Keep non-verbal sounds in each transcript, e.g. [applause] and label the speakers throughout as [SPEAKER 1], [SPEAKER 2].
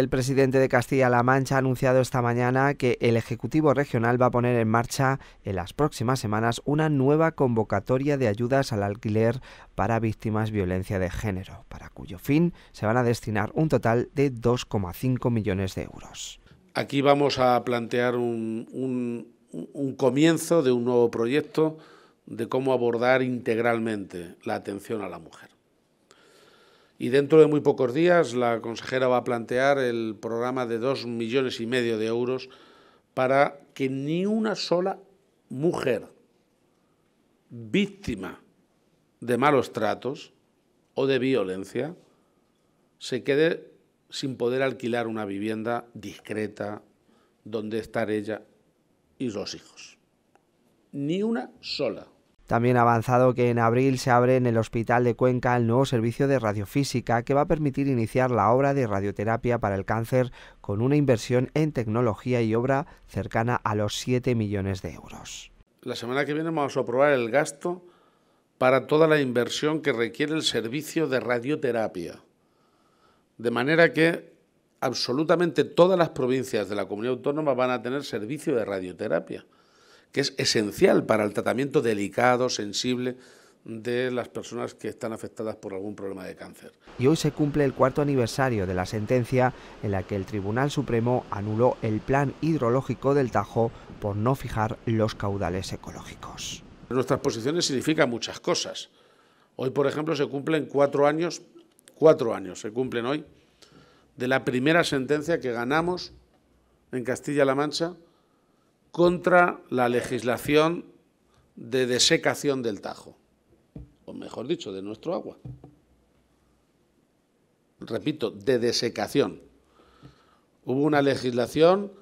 [SPEAKER 1] El presidente de Castilla-La Mancha ha anunciado esta mañana que el Ejecutivo Regional va a poner en marcha en las próximas semanas una nueva convocatoria de ayudas al alquiler para víctimas de violencia de género, para cuyo fin se van a destinar un total de 2,5 millones de euros.
[SPEAKER 2] Aquí vamos a plantear un, un comienzo de un nuevo proyecto de cómo abordar integralmente la atención a la mujer. Y dentro de muy pocos días la consejera va a plantear el programa de dos millones y medio de euros para que ni una sola mujer víctima de malos tratos o de violencia se quede sin poder alquilar una vivienda discreta donde estar ella y los hijos. Ni una sola.
[SPEAKER 1] También ha avanzado que en abril se abre en el Hospital de Cuenca el nuevo servicio de radiofísica que va a permitir iniciar la obra de radioterapia para el cáncer con una inversión en tecnología y obra cercana a los 7 millones de euros.
[SPEAKER 2] La semana que viene vamos a aprobar el gasto para toda la inversión que requiere el servicio de radioterapia. De manera que absolutamente todas las provincias de la comunidad autónoma van a tener servicio de radioterapia que es esencial para el tratamiento delicado, sensible de las personas que están afectadas por algún problema de cáncer.
[SPEAKER 1] Y hoy se cumple el cuarto aniversario de la sentencia en la que el Tribunal Supremo anuló el plan hidrológico del Tajo por no fijar los caudales ecológicos.
[SPEAKER 2] Nuestras posiciones significan muchas cosas. Hoy, por ejemplo, se cumplen cuatro años, cuatro años se cumplen hoy, de la primera sentencia que ganamos en Castilla-La Mancha contra la legislación de desecación del Tajo, o mejor dicho, de nuestro agua. Repito, de desecación. Hubo una legislación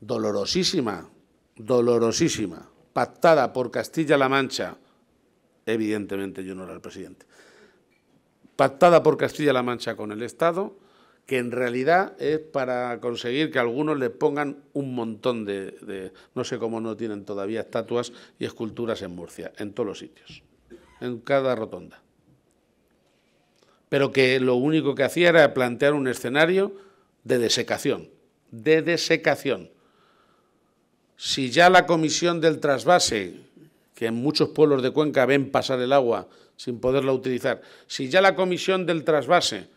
[SPEAKER 2] dolorosísima, dolorosísima, pactada por Castilla-La Mancha, evidentemente yo no era el presidente, pactada por Castilla-La Mancha con el Estado, que en realidad es para conseguir que algunos le pongan un montón de, no sé cómo no tienen todavía estatuas y esculturas en Murcia, en todos los sitios, en cada rotonda. Pero que lo único que hacía era plantear un escenario de desecación, de desecación. Si ya la comisión del trasvase, que en muchos pueblos de Cuenca ven pasar el agua sin poderla utilizar, si ya la comisión del trasvase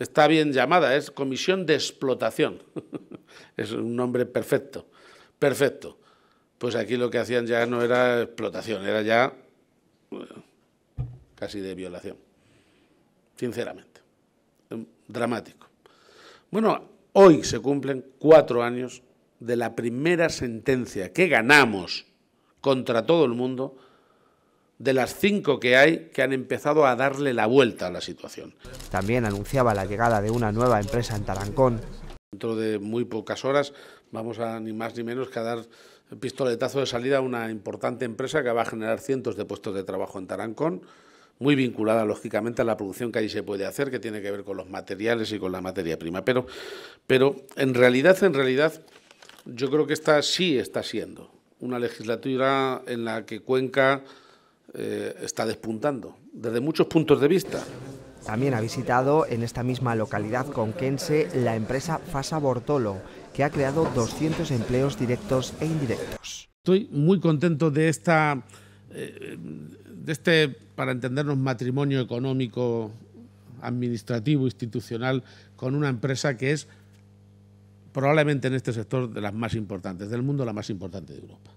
[SPEAKER 2] está bien llamada, es Comisión de Explotación. [laughs] es un nombre perfecto, perfecto. Pues aquí lo que hacían ya no era explotación, era ya casi de violación, sinceramente. Dramático. Bueno, hoy se cumplen cuatro años de la primera sentencia que ganamos contra todo el mundo de las cinco que hay que han empezado a darle la vuelta a la situación.
[SPEAKER 1] También anunciaba la llegada de una nueva empresa en Tarancón.
[SPEAKER 2] Dentro de muy pocas horas vamos a ni más ni menos que a dar pistoletazo de salida a una importante empresa que va a generar cientos de puestos de trabajo en Tarancón, muy vinculada lógicamente a la producción que allí se puede hacer, que tiene que ver con los materiales y con la materia prima. Pero, pero en realidad, en realidad, yo creo que esta sí está siendo una legislatura en la que Cuenca eh, está despuntando desde muchos puntos de vista.
[SPEAKER 1] También ha visitado en esta misma localidad conquense la empresa Fasa Bortolo, que ha creado 200 empleos directos e indirectos.
[SPEAKER 2] Estoy muy contento de esta, eh, de este, para entendernos, matrimonio económico, administrativo, institucional, con una empresa que es probablemente en este sector de las más importantes, del mundo la más importante de Europa.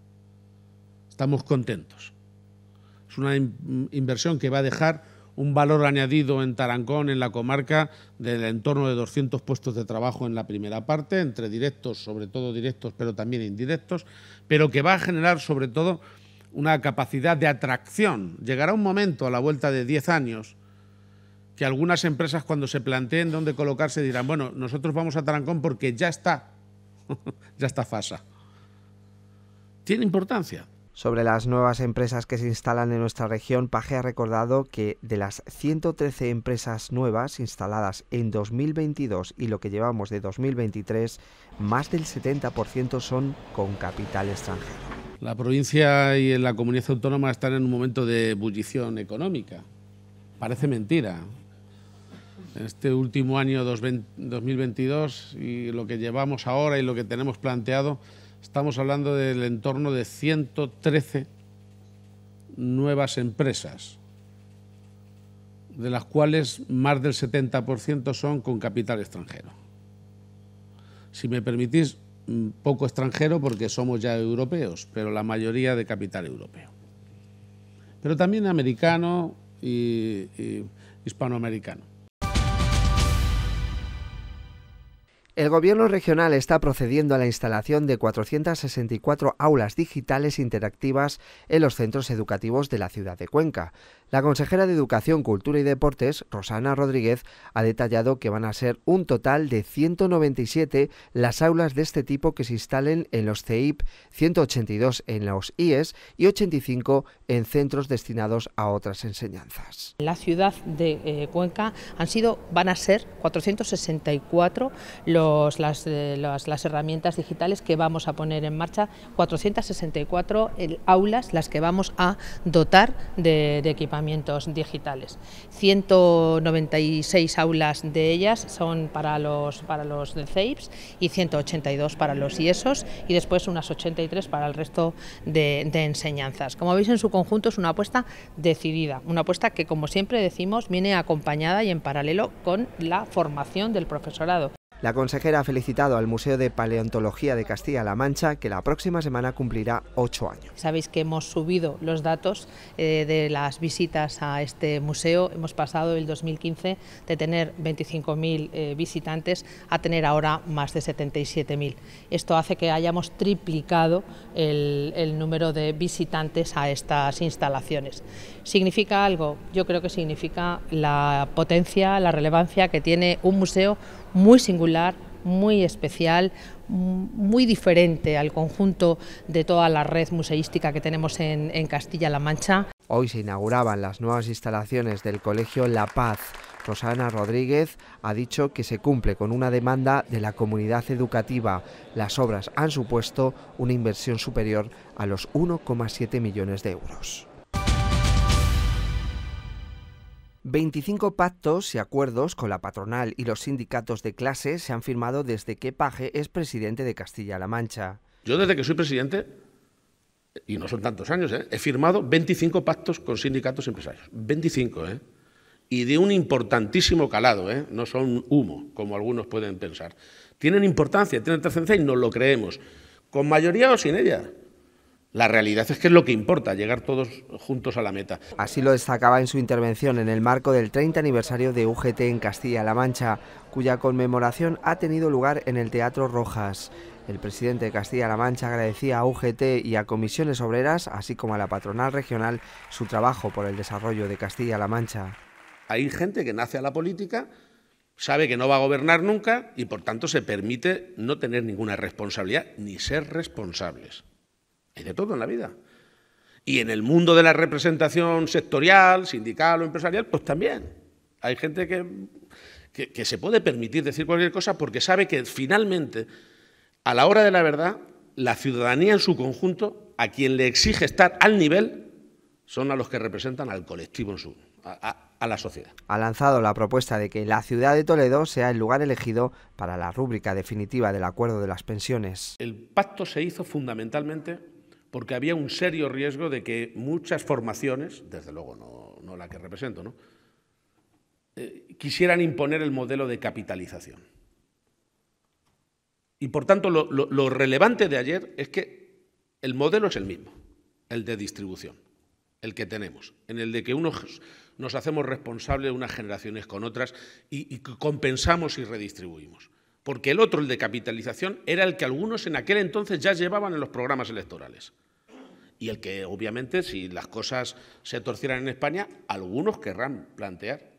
[SPEAKER 2] Estamos contentos. Es una inversión que va a dejar un valor añadido en Tarancón, en la comarca, del entorno de 200 puestos de trabajo en la primera parte, entre directos, sobre todo directos, pero también indirectos, pero que va a generar sobre todo una capacidad de atracción. Llegará un momento a la vuelta de 10 años que algunas empresas cuando se planteen dónde colocarse dirán, bueno, nosotros vamos a Tarancón porque ya está, [laughs] ya está FASA. Tiene importancia,
[SPEAKER 1] sobre las nuevas empresas que se instalan en nuestra región, Paje ha recordado que de las 113 empresas nuevas instaladas en 2022 y lo que llevamos de 2023, más del 70% son con capital extranjero.
[SPEAKER 2] La provincia y la comunidad autónoma están en un momento de ebullición económica. Parece mentira. en este último año 2022 y lo que llevamos ahora y lo que tenemos planteado, estamos hablando del entorno de 113 nuevas empresas, de las cuales más del 70% son con capital extranjero. Si me permitís, mm, poco extranjero porque somos ya europeos, pero la mayoría de capital europeo. Pero también americano y, y hispanoamericano.
[SPEAKER 1] El Gobierno regional está procediendo a la instalación de 464 aulas digitales interactivas en los centros educativos de la ciudad de Cuenca. La consejera de Educación, Cultura y Deportes, Rosana Rodríguez, ha detallado que van a ser un total de 197 las aulas de este tipo que se instalen en los CEIP, 182 en los IES y 85 en centros destinados a otras enseñanzas.
[SPEAKER 3] En la ciudad de eh, Cuenca han sido, van a ser 464 los, las, eh, las, herramientas digitales que vamos a poner en marcha, 464 aulas las que vamos a dotar de, de equipamiento digitales. 196 aulas de ellas son para los, para los de CEIPS y 182 para los IESOS y después unas 83 para el resto de enseñanzas. Como veis en su conjunto es una apuesta decidida, una apuesta que como siempre decimos viene acompañada y en paralelo con la formación del profesorado.
[SPEAKER 1] La consejera ha felicitado al Museo de Paleontología de Castilla-La Mancha, que la próxima semana cumplirá ocho años.
[SPEAKER 3] Sabéis que hemos subido los datos eh, de las visitas a este museo. Hemos pasado el 2015 de tener 25.000 eh, visitantes a tener ahora más de 77.000. Esto hace que hayamos triplicado el, número de visitantes a estas instalaciones. ¿Significa algo? Yo creo que significa la potencia, la relevancia que tiene un museo muy muy especial, muy diferente al conjunto de toda la red museística que tenemos en, en Castilla-La Mancha.
[SPEAKER 1] Hoy se inauguraban las nuevas instalaciones del Colegio La Paz. Rosana Rodríguez ha dicho que se cumple con una demanda de la comunidad educativa. Las obras han supuesto una inversión superior a los 1,7 millones de euros. 25 pactos y acuerdos con la patronal y los sindicatos de clase se han firmado desde que Paje es presidente de Castilla-La Mancha.
[SPEAKER 2] Yo desde que soy presidente, y no son tantos años, ¿eh? he firmado 25 pactos con sindicatos empresarios. 25, ¿eh? Y de un importantísimo calado, ¿eh? no son humo, como algunos pueden pensar. Tienen importancia, tienen trascendencia y nos lo creemos, con mayoría o sin ella. La realidad es que es lo que importa, llegar todos juntos a la meta.
[SPEAKER 1] Así lo destacaba en su intervención en el marco del 30 aniversario de UGT en Castilla-La Mancha, cuya conmemoración ha tenido lugar en el Teatro Rojas. El presidente de Castilla-La Mancha agradecía a UGT y a comisiones obreras, así como a la patronal regional, su trabajo por el desarrollo de Castilla-La Mancha.
[SPEAKER 2] Hay gente que nace a la política, sabe que no va a gobernar nunca y por tanto se permite no tener ninguna responsabilidad ni ser responsables. Hay de todo en la vida. Y en el mundo de la representación sectorial, sindical o empresarial, pues también. Hay gente que, que, que, se puede permitir decir cualquier cosa porque sabe que finalmente, a la hora de la verdad, la ciudadanía en su conjunto, a quien le exige estar al nivel, son a los que representan al colectivo en su, a, a, a la sociedad.
[SPEAKER 1] Ha lanzado la propuesta de que la ciudad de Toledo sea el lugar elegido para la rúbrica definitiva del acuerdo de las pensiones.
[SPEAKER 2] El pacto se hizo fundamentalmente porque había un serio riesgo de que muchas formaciones, desde luego no, no la que represento. Eh, quisieran imponer el modelo de capitalización. Y por tanto, lo, lo, relevante de ayer es que el modelo es el mismo, el de distribución, el que tenemos, en el de que unos nos hacemos responsables unas generaciones con otras y compensamos y redistribuimos porque el otro, el de capitalización, era el que algunos en aquel entonces ya llevaban en los programas electorales. Y el que, obviamente, si las cosas se torcieran en España, algunos querrán plantear